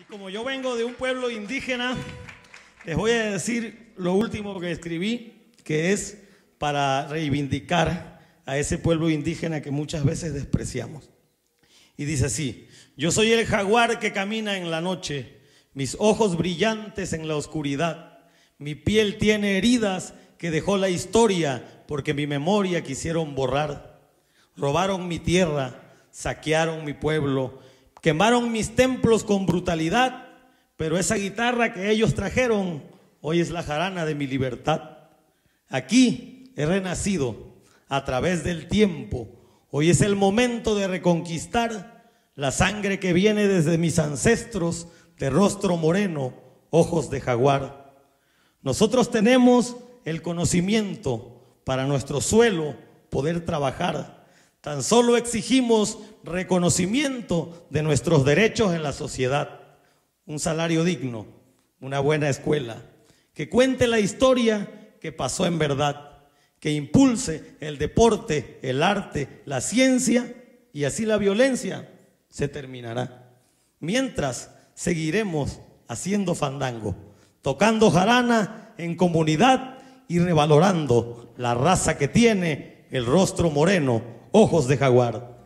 Y como yo vengo de un pueblo indígena, les voy a decir lo último que escribí, que es para reivindicar a ese pueblo indígena que muchas veces despreciamos. Y dice así, yo soy el jaguar que camina en la noche, mis ojos brillantes en la oscuridad, mi piel tiene heridas que dejó la historia porque mi memoria quisieron borrar. Robaron mi tierra, saquearon mi pueblo, quemaron mis templos con brutalidad, pero esa guitarra que ellos trajeron hoy es la jarana de mi libertad. Aquí he renacido a través del tiempo. Hoy es el momento de reconquistar la sangre que viene desde mis ancestros de rostro moreno, ojos de jaguar. Nosotros tenemos el conocimiento para nuestro suelo poder trabajar. Tan solo exigimos reconocimiento de nuestros derechos en la sociedad, un salario digno, una buena escuela, que cuente la historia que pasó en verdad, que impulse el deporte, el arte, la ciencia y así la violencia se terminará. Mientras seguiremos haciendo fandango, tocando jarana en comunidad y revalorando la raza que tiene el rostro moreno, ojos de jaguar.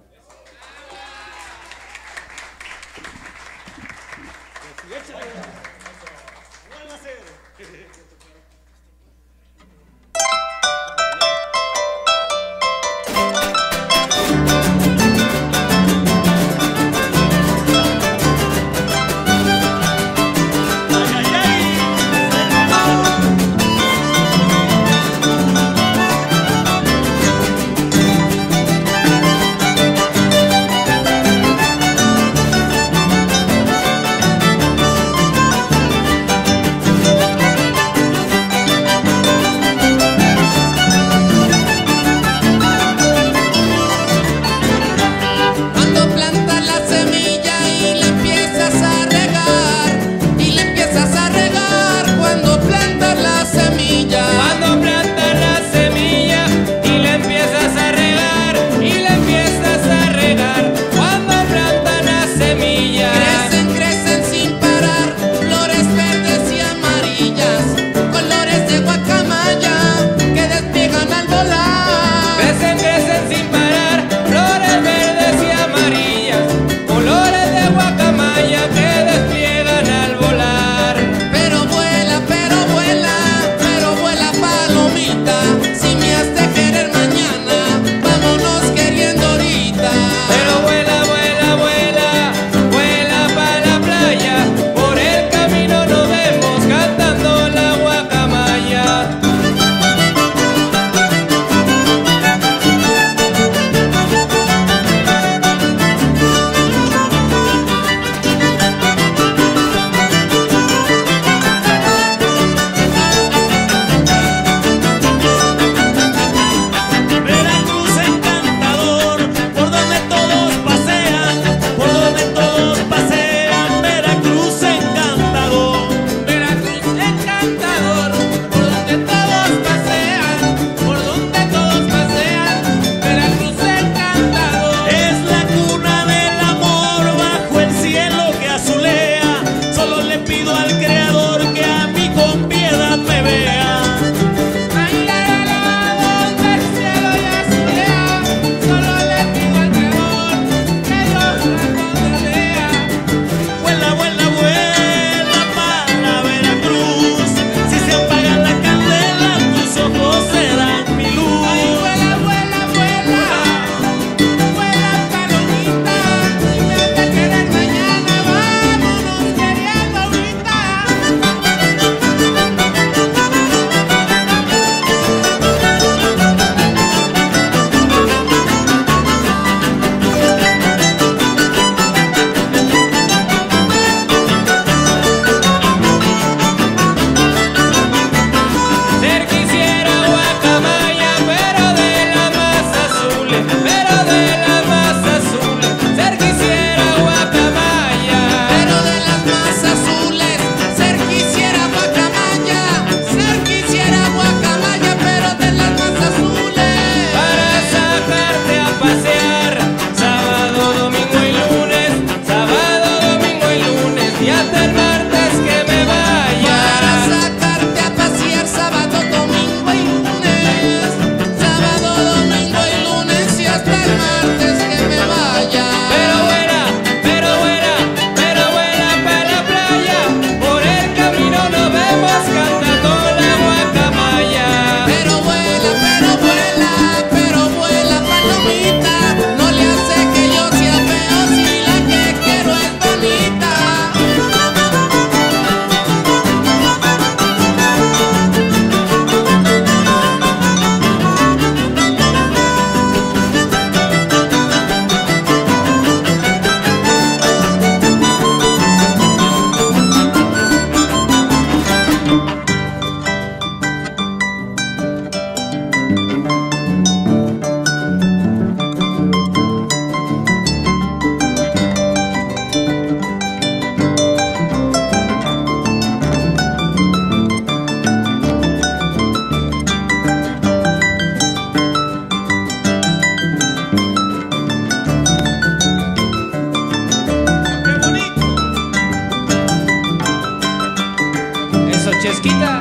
mezquita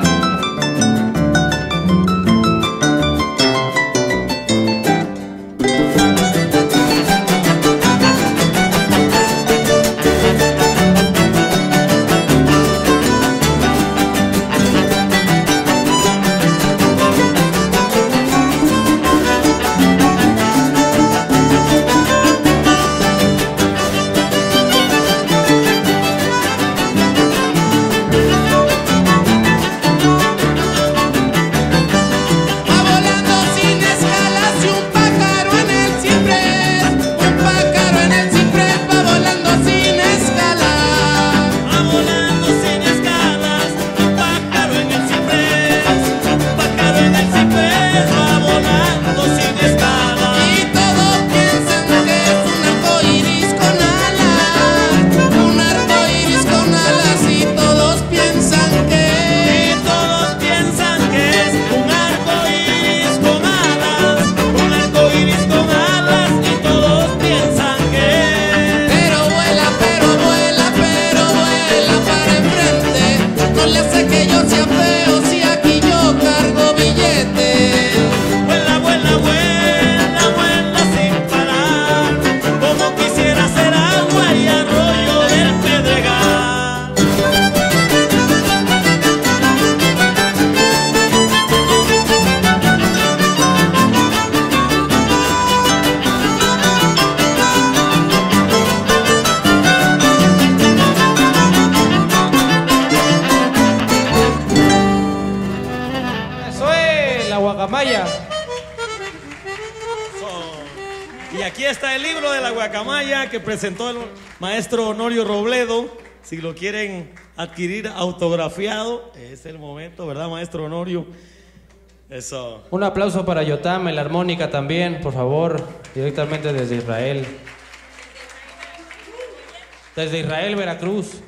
guacamaya. Y aquí está el libro de la guacamaya que presentó el maestro Honorio Robledo. Si lo quieren adquirir autografiado, es el momento, ¿verdad, maestro Honorio? Eso. Un aplauso para Yotam, la armónica también, por favor, directamente desde Israel. Desde Israel, Veracruz.